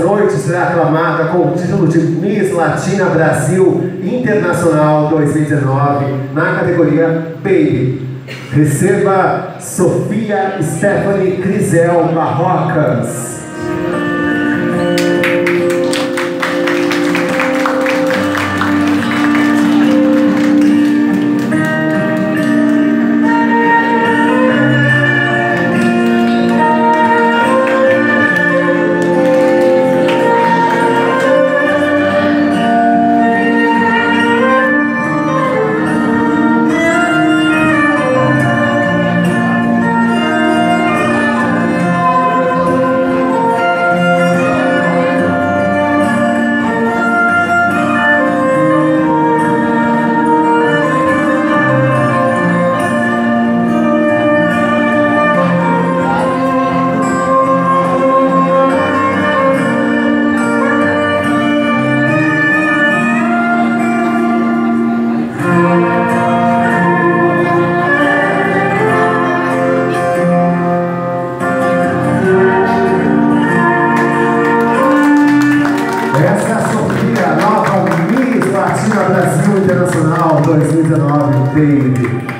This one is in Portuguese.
noite será aclamada com o título de Miss Latina Brasil Internacional 2019 na categoria Baby. Receba Sofia Stephanie Crisel Barrocas. nome dele.